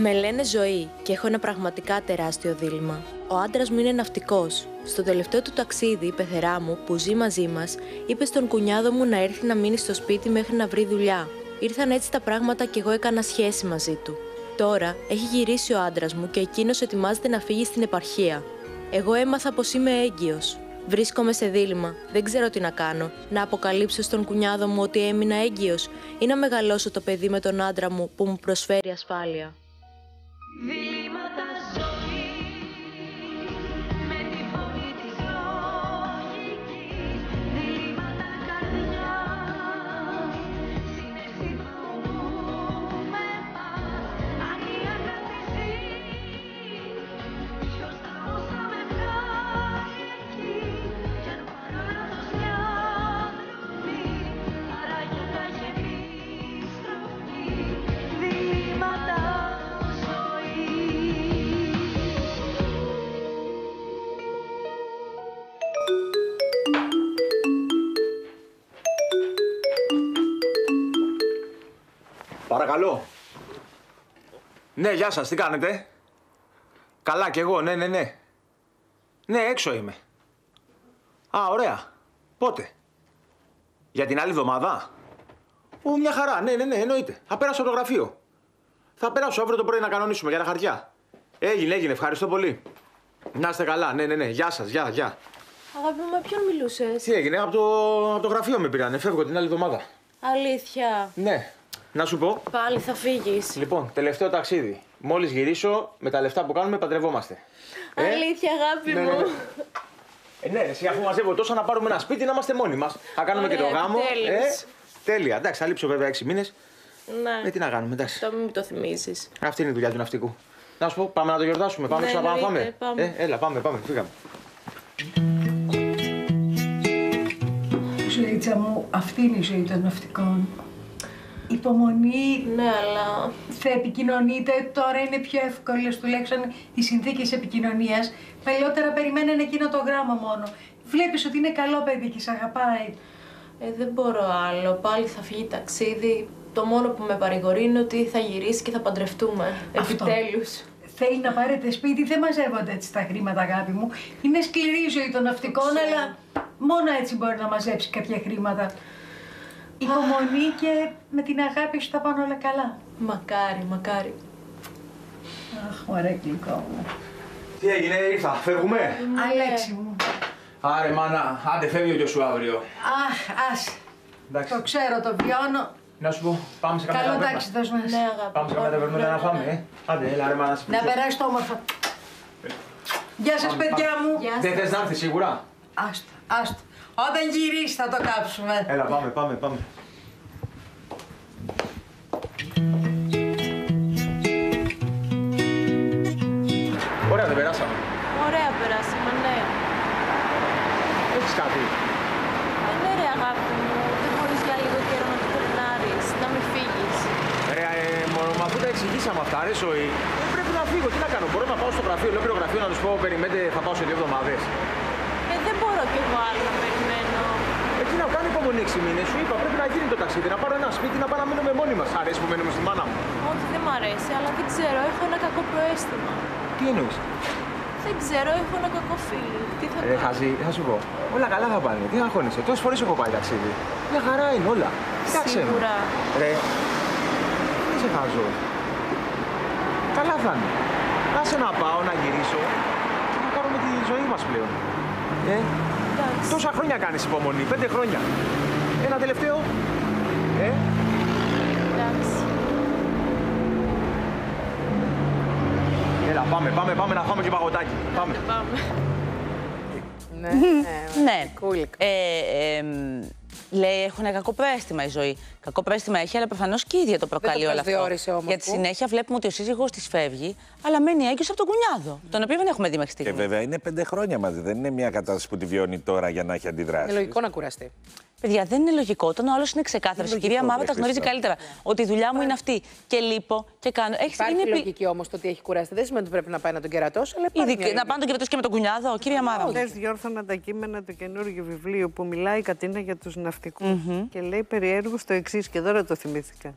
Με λένε ζωή και έχω ένα πραγματικά τεράστιο δίλημα. Ο άντρας μου είναι ναυτικός. Στο τελευταίο του ταξίδι, η πεθερά μου, που ζει μαζί μας, είπε στον κουνιάδο μου να έρθει να μείνει στο σπίτι μέχρι να βρει δουλειά. Ήρθαν έτσι τα πράγματα και εγώ έκανα σχέση μαζί του. Τώρα έχει γυρίσει ο άντρας μου και εκείνος ετοιμάζεται να φύγει στην επαρχία. Εγώ έμαθα πως είμαι έγκυος. Βρίσκομαι σε δίλημα. Δεν ξέρω τι να κάνω. Να αποκαλύψω στον κουνιάδο μου ότι έμεινα έγκυος ή να μεγαλώσω το παιδί με τον άντρα μου που μου προσφέρει ασφάλεια. The Παρακαλώ. Ναι, γεια σας, τι κάνετε; Καλά κι εγώ, ναι, ναι, ναι. Ναι, έξω είμαι. Α, ωραία. Πότε; Για την άλλη εβδομάδα; Ού, μια χαρά, ναι, ναι, ναι, εννοείται. Θα πέρασω το γραφείο. Θα πέρασω αύριο το πρωί να κανονίσουμε για τα χαρτιά. Έγινε, έγινε, ευχαριστώ πολύ. Να είστε καλά, ναι, ναι, ναι. Γεια σας, γεια, γεια. Αγάπη μου, με ποιον μιλούσες; Τι έγινε, από το, από το γραφείο με πήρανε. Φεύγω την άλλη εβδομάδα. Αλήθεια. Ναι, να σου πω. Πάλι θα φύγεις. Λοιπόν, τελευταίο ταξίδι. Μόλις γυρίσω, με τα λεφτά που κάνουμε παντρευόμαστε. Ε, Αλήθεια, αγάπη ναι, ναι, μου. ναι. Ε, ναι, εσύ αφού μαζεύω τόσα να πάρουμε ένα σπίτι να είμαστε μόνοι μας. Θα κάνουμε και το Ωραία, γάμο. επιτέλους. τέλεια. Εντάξει, θα λείψω βέβαια έξι μήνες. Ναι. Ε, τι να κάνουμε, εντάξει. Το μην μου το θυμίζεις. Αυτή είναι η δουλειά του ναυτικού. Να σου πω, πάμε να το γιορτάσουμε. Πάμε Ναι, ξανά πάμε. εννοείται, πάμε. Ε, έλα, πάμε, πάμε. Φύγαμε. Ζωήτσα μου, αυτή είναι η ζωή των ναυτικών. Υπομονή, Ναι, αλλά. θα επικοινωνείτε, τώρα είναι πιο εύκολες τουλάχιστον οι συνθήκες επικοινωνίας. Παλιότερα περιμένανε εκείνο το γράμμα μόνο. Βλέπεις ότι είναι καλό παιδί και σε αγαπάει. Ε, δεν μπορώ άλλο. Πάλι θα φύγει ταξίδι. Το μόνο που με παρηγορεί είναι ότι θα γυρίσει και θα παντρευτούμε. Αυτό. Επιτέλους. Θέλει να πάρετε σπίτι, δεν μαζεύονται έτσι τα χρήματα, αγάπη μου. Είναι σκληρή η ζωή των ναυτικών, αλλά μόνο έτσι μπορεί να μαζέψει κάποια χρήματα. Υπομονή και με την αγάπη σου θα πάνε όλα καλά. Μακάρι, μακάρι. Αχ, ωραία γλυκό μου. Τι έγινε, ήρθα, φεύγουμε; Αλέξη μου. Άρε, μάνα, άντε φεύγει ο γιος σου αύριο. Αχ, ας. Εντάξει. Το ξέρω, το βιώνω. Να σου πω, πάμε σε καμιά Καλό ταβέρνα. τάξη, δώσ' μας. Ναι, αγάπη. Πάμε σε καμιά ταβέρνα να φάμε, ε. Άντε, έλα, ρε, μάνα, σε Να φιλήσω. περάσει το όμορφα. Γεια σας, Πάμε, παιδιά πάμε. μου. Γεια Δεν θες να έρθεις σίγουρα. Άστο, άστο. Όταν γυρίσει θα το κάψουμε. Έλα, πάμε, πάμε, πάμε. Ωραία, δεν περάσαμε. Ωραία περάσαμε, ναι. Έχεις κάτι; Ε, ναι, ρε αγάπη μου. Δεν μπορείς για λίγο καιρό να το περνάρεις, να μην φύγεις. Ρε, ε, μόνο μα αφού τα εξηγήσαμε αυτά, ρε ζωή. Ε, πρέπει να φύγω, τι να κάνω. Μπορώ να πάω στο γραφείο, ολόκληρο γραφείο να τους πω: Περιμένετε, θα πάω σε δύο εβδομάδες. Ε, δεν μπορώ κι εγώ άλλο να περιμένω. Εκεί να κάνω υπομονή 6 μήνες. Σου είπα: Πρέπει να γίνει το ταξίδι, να πάρω ένα σπίτι, να πάω να μείνουμε μόνοι μας. Αρέσει που μένουμε στη μάνα μου. Όχι, δεν μ' αρέσει, αλλά δεν ξέρω, έχω ένα κακό προαίσθημα. Τι εννοείς; Δεν ξέρω, έχω ένα κακό φίλο. Τι θα Ρε, κάνω. Χαζή, θα σου πω. Όλα καλά θα πάνε. Τι αγχώνεσαι. Τόσες φορές έχω πάει ταξίδι. Μια χαρά είναι όλα. Κοιτάξτε με. Σίγουρα. Ρε, δεν σε χάζω. Καλά θα είναι. Άσε να πάω, να γυρίσω και να κάνουμε τη ζωή μας πλέον. Ε, Εντάξει. τόσα χρόνια κάνεις υπομονή, πέντε χρόνια. Ένα τελευταίο. Ε, Εντάξει. έλα, πάμε, πάμε, πάμε να φάμε και παγωτάκι. Πάμε. Πάμε. Ναι. Ναι. Cool. Ε, εμ, λέει, έχουν ένα κακό προαίσθημα η ζωή. Κακό προαίσθημα έχει, αλλά προφανώς και η ίδια το προκαλεί το όλο αυτό. προσδιορίσε όμως, Γιατί που. συνέχεια βλέπουμε ότι ο σύζυγό της φεύγει, αλλά μένει έγκυος από τον κουνιάδο. Τον οποίο δεν έχουμε δει μέχρι Και στιγμής. βέβαια είναι πέντε χρόνια μαζί. Δεν είναι μια κατάσταση που τη βιώνει τώρα για να έχει Είναι αντιδράσει. λογικό να κουραστεί. Παιδιά, δεν είναι λογικό. Όταν ο άλλος είναι ξεκάθαρος, η λογικό, κυρία Μάβα βρε τα γνωρίζει Χριστό. καλύτερα. Ότι η δουλειά μου είναι αυτή. Και λείπω και κάνω. Έχεις, Υπάρχει είναι επί- λογική όμως το ότι έχει κουραστεί. Δεν σημαίνει ότι πρέπει να πάει να τον κερατώσει, αλλά υπάρχει. Ήδη, μια να πάνε τον κερατό και με τον κουνιάδο, κυρία Μάβα. μου. Χθες διόρθωνα τα κείμενα του καινούργιου βιβλίου που μιλάει η Κατίνα για τους ναυτικου Και λέει περιέργως το εξής, και τώρα το θυμήθηκα.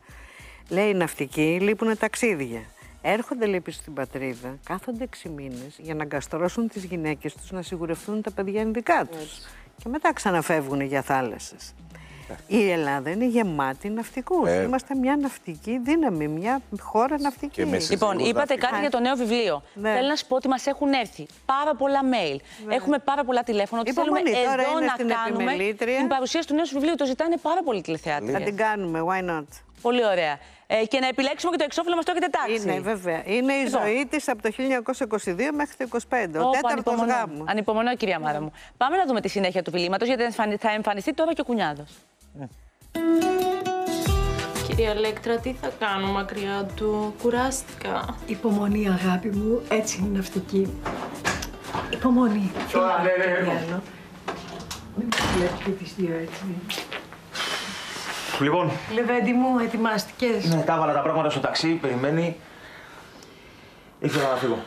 Λέει οι ναυτικοί λείπουν ταξίδια. Έρχονται λέει πίσω στην πατρίδα, κάθονται 6 μήνες για να αγκαστρώσουν τις γυναίκες τους να σιγουρευτούν τα παιδιά είναι δικά τους. Και μετά ξαναφεύγουν για θάλασσες. Η Ελλάδα είναι γεμάτη ναυτικούς. Ε. Είμαστε μια ναυτική δύναμη, μια χώρα ναυτική. Και με σε- Λοιπόν, Σίγουρα είπατε αυτή. κάτι για το νέο βιβλίο. Ναι. Θέλω να σου πω ότι μας έχουν έρθει πάρα πολλά mail. Έχουμε πάρα πολλά τηλέφωνα. Ότι θέλουμε Υπομονή, τώρα εδώ είναι να στην κάνουμε επιμελήτρια. την παρουσίαση του νέου σου βιβλίου. Το ζητάνε πάρα πολλοί τηλεθεάτες. Θα την κάνουμε, why not; Πολύ ωραία. Ε, και να επιλέξουμε και το εξώφυλλο μας το έχετε τάξει. Είναι, βέβαια. Είναι η Λοιπόν. ζωή της από το 1922 μέχρι το 25. Ο Ωπα, τέταρτος ανυπομονώ. γάμος. Ανυπομονώ, κυρία Μάρα μου. Πάμε να δούμε τη συνέχεια του βιλήματο, γιατί θα εμφανι- θα εμφανιστεί τώρα και ο κουνιάδος. Κυρία Λέκτρα, τι θα κάνω μακριά του; Κουράστηκα. Υπομονή, αγάπη μου. Έτσι είναι η ναυτική. Υπομονή. Τώρα, ναι, ναι, Τι ναι. άλλο. Μην μου βλέπεις και τις δύο έτσι. Λοιπόν, Λεβέντη μου, ετοιμάστηκες; ναι, τα έβαλα τα πράγματα στο ταξί, περιμένει. Ήθελα να φύγω.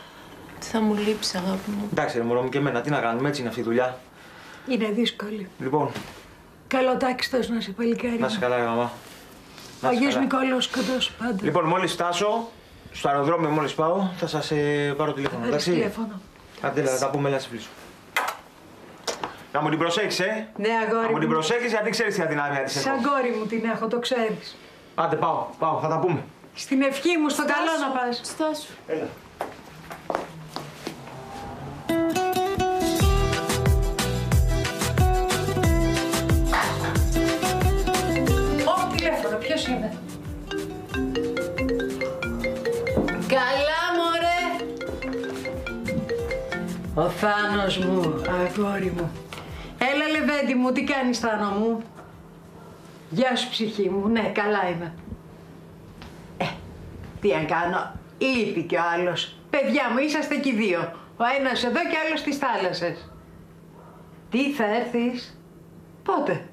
Θα μου λείψει, αγάπη μου; Εντάξει, ρε μωρό μου και εμένα, τι να κάνουμε, έτσι είναι αυτή η δουλειά. Είναι δύσκολη. Λοιπόν, Καλό τάξιτος να σε παλικάρι. να είσαι καλά, ρε μαμά. Ο Να είσαι Αγίος καλά. Νικόλαος κοντός σου πάντα. Λοιπόν, μόλις φτάσω, στο αεροδρόμιο μόλις πάω, θα σας ε, πάρω τηλέφωνο. Πάρεις Εντάξει; τηλέφωνο. Άντε, να τα πούμε, έλα στη σου. Να μου την προσέξεις, ε; Ναι, Να αγόρι μου την μου. προσέξεις, γιατί ξέρεις τι αδυναμία της Σαν έχω. κόρη μου την έχω, το ξέρεις. Άντε, πάω, πάω, θα τα πούμε. Στην ευχή μου, στο καλό να πας. Στάσου. Έλα. Ο Θάνος μου, αγόρι μου. Έλα, Λεβέντη μου, τι κάνεις, Θάνο μου; Γεια σου, ψυχή μου. Ναι, καλά είμαι. Ε, τι να κάνω. Λείπει κι ο άλλος. Παιδιά μου, είσαστε κι οι δύο. Ο ένας εδώ και ο άλλος στις θάλασσες. Τι θα έρθεις; Πότε;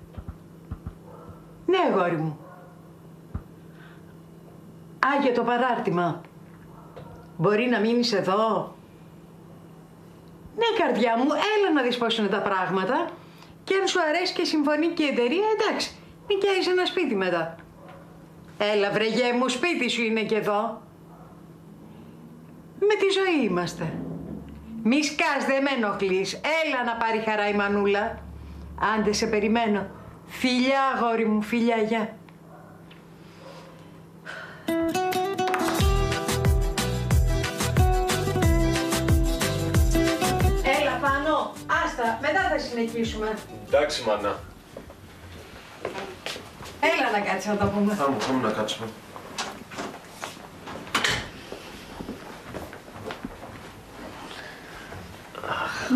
Ναι, αγόρι μου. Α, για το παράρτημα. Μπορεί να μείνεις εδώ; Ναι, καρδιά μου, έλα να δεις πώς είναι τα πράγματα. Και αν σου αρέσει και συμφωνεί και η εταιρεία, εντάξει, νοικιάζεις ένα σπίτι μετά. Έλα, βρε γέ μου, σπίτι σου είναι και εδώ. Με τη ζωή είμαστε. Μη σκάς, δεν με ενοχλείς. Έλα να πάρει χαρά η μανούλα. Άντε, σε περιμένω. Φιλιά, αγόρι μου, φιλιά, γεια. Πάνω. Άστα, μετά θα συνεχίσουμε. Εντάξει, μάνα. Έλα να κάτσει να τα πούμε. Θα μου, θα μου να κάτσουμε.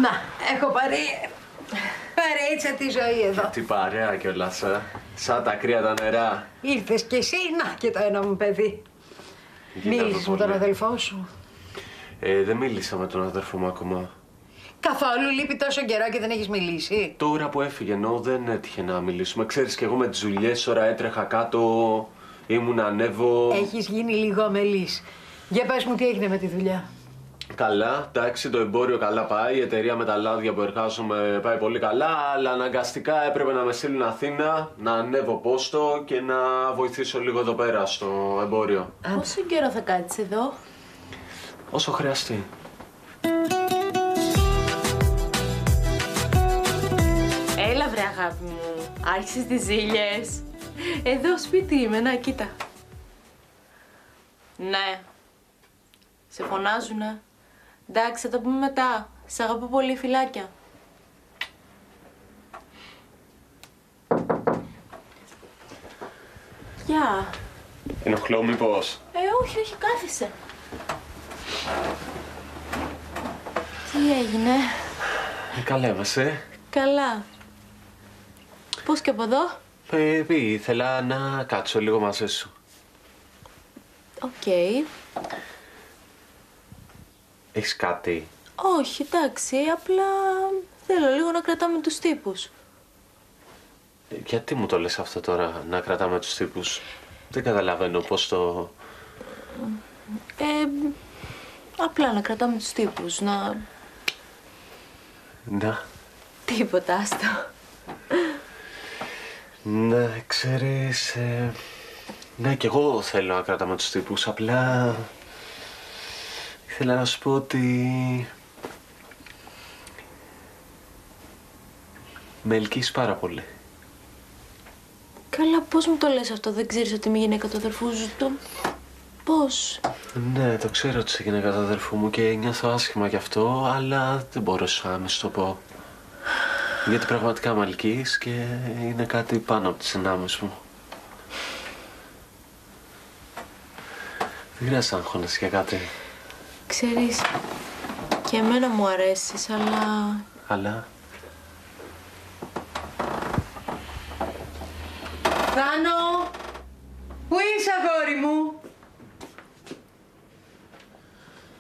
Να, έχω πάρει... Παρέτσα τη ζωή εδώ. Τι παρέα κιόλας, ε. Σαν τα κρύα τα νερά. Ήρθες κι εσύ, να και το ένα μου παιδί. Γίνεται Μίλησες με πολύ. τον αδελφό σου. Ε, δεν μίλησα με τον αδερφό μου ακόμα. Καθόλου λείπει τόσο καιρό και δεν έχεις μιλήσει. Τώρα που έφυγε, ενώ δεν έτυχε να μιλήσουμε. Ξέρεις κι εγώ με τις δουλειές, ώρα έτρεχα κάτω, ήμουν ανέβω. Έχεις γίνει λίγο αμελής. Για πες μου τι έγινε με τη δουλειά. Καλά, εντάξει, το εμπόριο καλά πάει. Η εταιρεία με τα λάδια που εργάζομαι πάει πολύ καλά. Αλλά αναγκαστικά έπρεπε να με στείλουν Αθήνα, να ανέβω πόστο και να βοηθήσω λίγο εδώ πέρα στο εμπόριο. Πόσο καιρό θα κάτσεις εδώ; Όσο χρειαστεί. Αγάπη μου. Άρχισες τις ζήλιες. Εδώ σπίτι είμαι, να κοίτα. Ναι. Σε φωνάζουνε. Εντάξει, θα το πούμε μετά. Σε αγαπώ πολύ, φιλάκια. Γεια. Ενοχλώ μήπως; Ε, όχι, όχι, κάθισε. Τι έγινε; Ε, καλά είμαστε. Καλά. Πώς και από εδώ; Ε, πει, ήθελα να κάτσω λίγο μαζί σου. Οκ. Έχεις κάτι; Όχι, εντάξει, απλά θέλω λίγο να κρατάμε τους τύπους. Ε, Γιατί μου το λες αυτό τώρα, να κρατάμε τους τύπους; Δεν καταλαβαίνω πώς το... Ε, απλά να κρατάμε τους τύπους, να... Να, Τίποτα, άστο. Να ξέρεις... Ε... Ναι, κι εγώ θέλω να κρατάμε τους τύπους, απλά... Ήθελα να σου πω ότι... Με ελκύεις πάρα πολύ. Καλά, πώς μου το λες αυτό, δεν ξέρεις ότι είμαι η γυναίκα του αδερφού σου το... Πώς; Ναι, το ξέρω ότι είσαι γυναίκα του αδερφού μου και νιώθω άσχημα γι' αυτό, αλλά δεν μπορούσα να σου το πω. Γιατί πραγματικά με ελκύεις και είναι κάτι πάνω από τις δυνάμεις μου. Δεν χρειάζεται να αγχώνεσαι για κάτι. Ξέρεις, και εμένα μου αρέσεις, αλλά Αλλά; Θάνο! Πού είσαι αγόρι μου;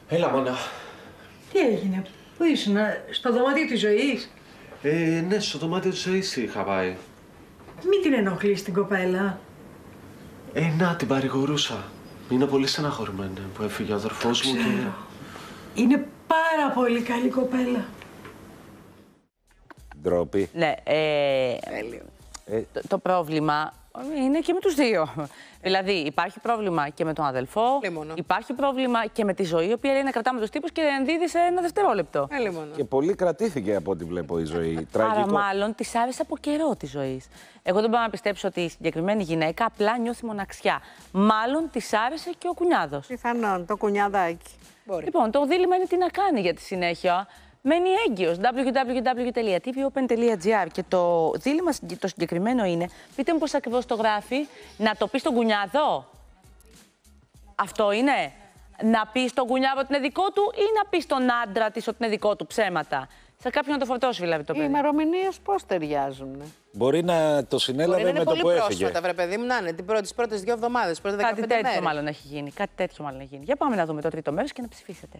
Έλα, μάνα. Τι έγινε, πού ήσουν, στο δωμάτιο της ζωής; Ε, ναι, στο δωμάτιο της ζωής είχα πάει. Μην την ενοχλείς την κοπέλα. Ε, να, την παρηγορούσα. Είναι πολύ στεναχωρημένη που έφυγε ο αδερφός μου και... Είναι πάρα πολύ καλή κοπέλα. Ντροπή. Ναι, ε, το, το πρόβλημα είναι και με τους δύο. Δηλαδή, υπάρχει πρόβλημα και με τον αδελφό, Λίμωνο. υπάρχει πρόβλημα και με τη ζωή, η οποία λέει να κρατάμε τους τύπους και να ενδίδεις σε ένα δευτερόλεπτο. Έλε μόνο. Και πολύ κρατήθηκε από ό,τι βλέπω η ζωή. Άρα, Τραγικό. μάλλον της άρεσε από καιρό της ζωής. Εγώ δεν μπορώ να πιστέψω ότι η συγκεκριμένη γυναίκα απλά νιώθει μοναξιά. Μάλλον της άρεσε και ο κουνιάδος. Πιθανόν, το κουνιαδάκι. Μπορεί. Λοιπόν, το δίλημα είναι τι να κάνει για τη συνέχεια. Μένει έγκυος, www.tvopen.gr και το δίλημα συγκ- το συγκεκριμένο είναι, πείτε μου πώς ακριβώς το γράφει, να το πεις στον κουνιάδο. Αυτό είναι. Να πεις στον κουνιάδο ότι είναι δικό του ή να πεις στον άντρα της ότι είναι δικό του ψέματα. Σε κάποιον να το φορτώσει δηλαδή το Οι παιδί. ημερομηνίες πώς ταιριάζουν; Μπορεί να το Μπορεί συνέλαβε να είναι με το πολύ που έφυγε. πρόσφατα, βρε παιδί μου, να είναι την πρώτη, τις πρώτες δύο εβδομάδες, πρώτα 15 Κάτι τέτοιο μέρες. μάλλον έχει γίνει. Κάτι τέτοιο μάλλον έχει γίνει. Για πάμε να δούμε το τρίτο μέρος και να ψηφίσετε.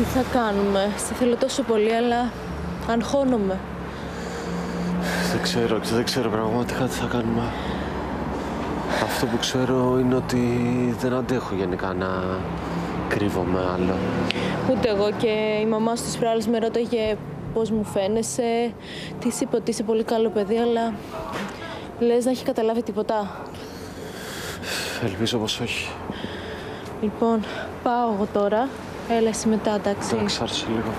Τι θα κάνουμε; Σε θέλω τόσο πολύ, αλλά αγχώνομαι. Δεν ξέρω, δεν ξέρω πραγματικά τι θα κάνουμε. Αυτό που ξέρω είναι ότι δεν αντέχω γενικά να κρύβομαι άλλο. Ούτε εγώ και η μαμά σου τις προάλλες με ρώταγε πώς μου φαίνεσαι. Τι είπε ότι είσαι πολύ καλό παιδί, αλλά λες να έχει καταλάβει τίποτα. Ελπίζω πως όχι. Λοιπόν, πάω εγώ τώρα. Έλα εσύ μετά, εντάξει. Εντάξει, άρχισε λίγο.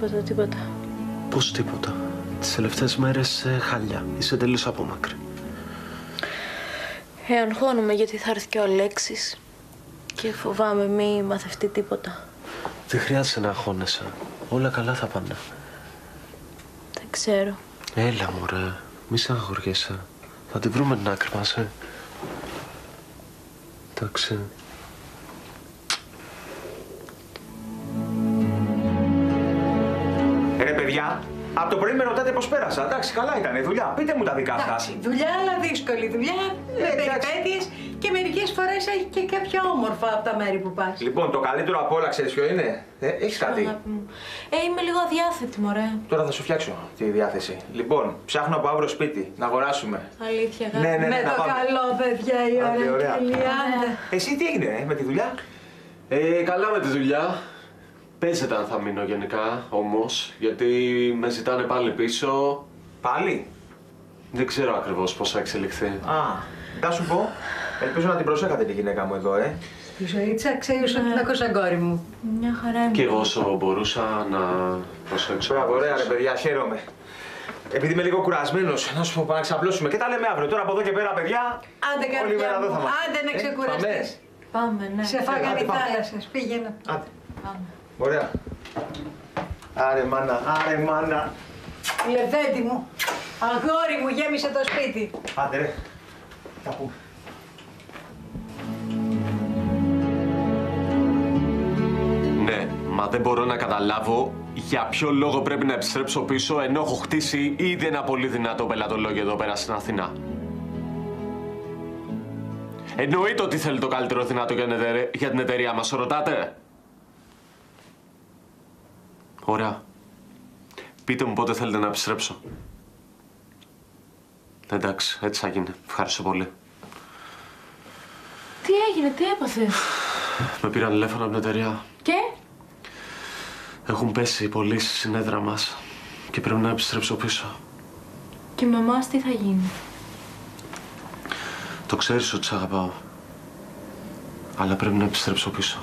Τίποτα, τίποτα. πώς τίποτα. Τις τελευταίες μέρες ε, χάλια. Είσαι τελείως απόμακρη. Ε, αγχώνομαι γιατί θα έρθει και ο Αλέξης. Και φοβάμαι μη μαθευτεί τίποτα. Δεν χρειάζεται να αγχώνεσαι. Όλα καλά θα πάνε. Δεν ξέρω. Έλα μωρέ, μη σε αγχωριέσαι. Θα τη βρούμε την άκρη μας, ε. Εντάξει. Πώς πέρασα. Εντάξει, καλά ήταν η δουλειά. Πείτε μου τα δικά σας. Εντάξει, δουλειά αλλά δύσκολη δουλειά, με εντάξει. περιπέτειες και μερικές φορές έχει και κάποια όμορφα από τα μέρη που πας. Λοιπόν, το καλύτερο απ' όλα ξέρεις ποιο είναι; Ε, Έχεις κάτι; Αγάπη μου. Ε, είμαι λίγο αδιάθετη, μωρέ. Τώρα θα σου φτιάξω τη διάθεση. Λοιπόν, ψάχνω από αύριο σπίτι να αγοράσουμε. Αλήθεια, αγάπη. Ναι, ναι, ναι, με να το πάμε. καλό, παιδιά, η Άντε, ώρα ωραία. και Λιάννα. Εσύ τι έγινε ε, με τη δουλειά; Ε, καλά με τη δουλειά. Παίζεται αν θα μείνω γενικά, όμως, γιατί με ζητάνε πάλι πίσω. Πάλι; Δεν ξέρω ακριβώς πώς θα εξελιχθεί. Α, να σου πω. Ελπίζω να την προσέχατε τη γυναίκα μου εδώ, ε. Η ζωήτσα ξέρει ότι την ακούσα κόρη μου. Μια χαρά είναι. Και εγώ όσο μπορούσα να προσέξω. Μπράβο, ωραία ρε παιδιά, χαίρομαι. Επειδή είμαι λίγο κουρασμένος, να σου πω πάμε να ξαπλώσουμε και τα λέμε αύριο. Τώρα από εδώ και πέρα, παιδιά. Άντε όλη μέρα καρδιά εδώ μου, θα είμαστε. άντε να Ε, ξεκουραστείς. πάμε. Πάμε, ναι. Σε φάγανε Άντε, οι πάμε. θάλασσες, πήγαινε. Άντε. Ωραία. Άρε μάνα, άρε μάνα. Λεβέντη μου, αγόρι μου, γέμισε το σπίτι. Άντε ρε. Θα πούμε. Ναι, μα δεν μπορώ να καταλάβω για ποιο λόγο πρέπει να επιστρέψω πίσω ενώ έχω χτίσει ήδη ένα πολύ δυνατό πελατολόγιο εδώ πέρα στην Αθηνά. Εννοείται ότι θέλει το καλύτερο δυνατό για την εταιρεία, για την εταιρεία μας, ρωτάτε; Ωραία. Πείτε μου πότε θέλετε να επιστρέψω. Εντάξει, έτσι θα γίνει. Ευχαριστώ πολύ. Τι έγινε, τι έπαθες; Με πήραν τηλέφωνο από την εταιρεία. Και, Έχουν πέσει οι πωλήσεις στην έδρα μας και πρέπει να επιστρέψω πίσω. και με εμάς τι θα γίνει; Το ξέρεις ότι σ' αγαπάω. Αλλά πρέπει να επιστρέψω πίσω.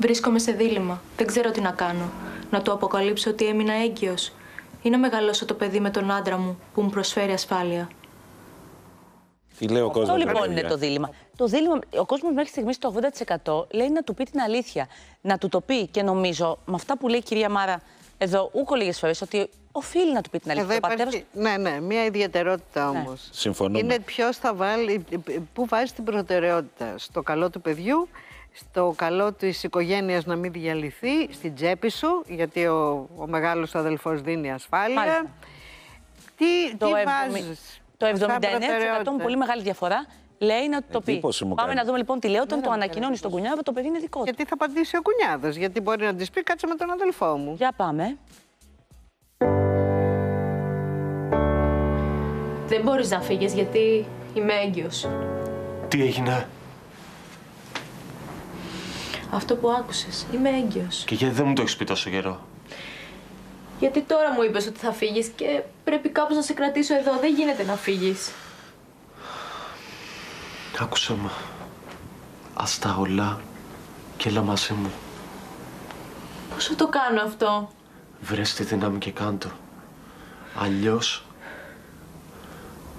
Βρίσκομαι σε δίλημα. Δεν ξέρω τι να κάνω. Να του αποκαλύψω ότι έμεινα έγκυος ή να μεγαλώσω το παιδί με τον άντρα μου που μου προσφέρει ασφάλεια. Τι λέει ο κόσμος. Αυτό λοιπόν είναι το δίλημα. Το δίλημα, ο κόσμος μέχρι στιγμής το 80% λέει να του πει την αλήθεια. Να του το πει και νομίζω με αυτά που λέει η κυρία Μάρα εδώ, ούκο λίγες φορές, ότι οφείλει να του πει την αλήθεια. Εδώ Ο πατέρας- υπάρχει, ναι, ναι, μια ιδιαιτερότητα όμως. Συμφωνούμε. Είναι ποιος θα βάλει, πού βάζει την προτεραιότητα. Στο καλό του παιδιού, στο καλό της οικογένειας να μην διαλυθεί, στην τσέπη σου, γιατί ο, ο μεγάλος αδελφός δίνει ασφάλεια. Μάλιστα. Τι, το, τι εβδομη- βάζεις το σαν 79% προτεραιότητα. πολύ μεγάλη διαφορά λέει να του το πει. Εντύπωση μου Πάμε κάνει. να δούμε λοιπόν τι λέει όταν το ανακοινώνεις στον κουνιάδο, το παιδί είναι δικό του. Γιατί θα απαντήσει ο κουνιάδος, γιατί μπορεί να της πει κάτσε με τον αδελφό μου. Για πάμε. Δεν μπορείς να φύγεις γιατί είμαι έγκυος. Τι έγινε; Αυτό που άκουσες. Είμαι έγκυος. και γιατί δεν μου το έχεις πει τόσο καιρό; Γιατί τώρα μου είπες ότι θα φύγεις και πρέπει κάπως να σε κρατήσω εδώ. Δεν γίνεται να φύγεις. Άκουσε με. Ας τα όλα και έλα μαζί μου. Πώς θα το κάνω αυτό; Βρες τη δύναμη και κάντο. Αλλιώς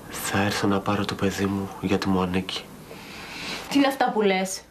θα έρθω να πάρω το παιδί μου γιατί μου ανήκει. Τι είναι αυτά που λες;